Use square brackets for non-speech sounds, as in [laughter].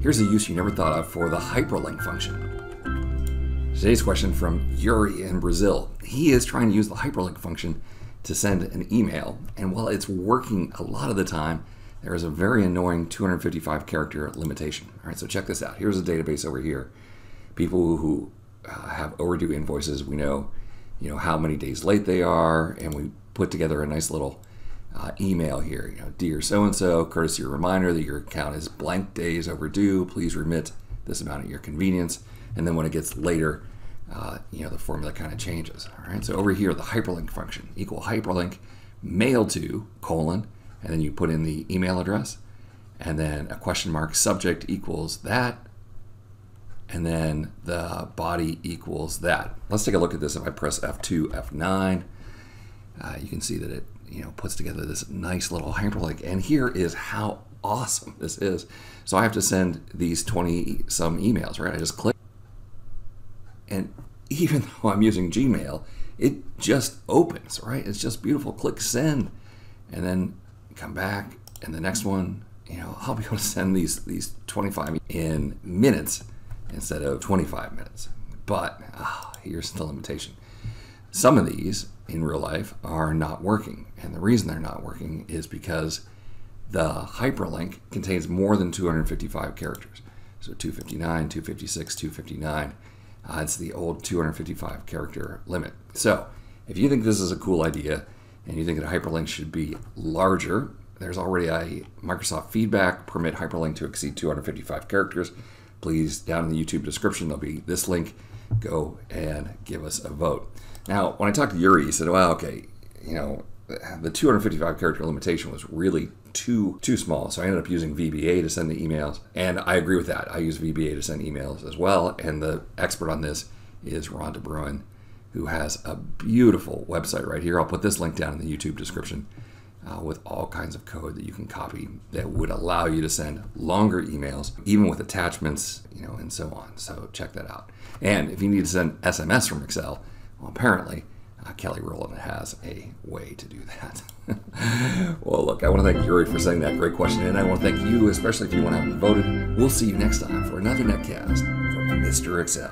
Here's a use you never thought of for the hyperlink function. Today's question from Yure in Brazil. He is trying to use the hyperlink function to send an email, and while it's working a lot of the time, there is a very annoying 255 character limitation. All right, so check this out. Here's a database over here. People who uh, have overdue invoices, we know, you know, how many days late they are, and we put together a nice little uh, email here. You know, dear so and so, courtesy reminder that your account is blank days overdue. Please remit this amount at your convenience. And then when it gets later, uh, you know, the formula kind of changes. All right. So over here, the hyperlink function equal hyperlink mail to colon, and then you put in the email address, and then a question mark subject equals that, and then the body equals that. Let's take a look at this. If I press F2, F9, uh, you can see that it you know puts together this nice little hyperlink. And here is how awesome this is. So I have to send these 20 some emails, right? I just click, and even [laughs] though I'm using Gmail, it just opens, right? It's just beautiful. Click send, and then come back, and the next one, you know, I'll be able to send these these 25 in minutes instead of 25 minutes. But ah, here's the limitation. Some of these in real life are not working. And the reason they're not working is because the hyperlink contains more than 255 characters. So 259, 256, 259. Uh, it's the old 255 character limit. So if you think this is a cool idea and you think that a hyperlink should be larger, there's already a Microsoft feedback permit hyperlink to exceed 255 characters. Please, down in the YouTube description, there'll be this link. Go and give us a vote. Now, when I talked to Yure, he said, well, okay, you know, the 255 character limitation was really too too small. So I ended up using VBA to send the emails. And I agree with that. I use VBA to send emails as well. And the expert on this is Ron de Bruin, who has a beautiful website right here. I'll put this link down in the YouTube description uh, with all kinds of code that you can copy that would allow you to send longer emails, even with attachments, you know, and so on. So check that out. And if you need to send SMS from Excel, well, apparently, uh, Kelly Rowland has a way to do that. [laughs] well, look, I want to thank Yure for sending that great question, and I want to thank you, especially if you want to have voted. We'll see you next time for another netcast from Mr. Excel.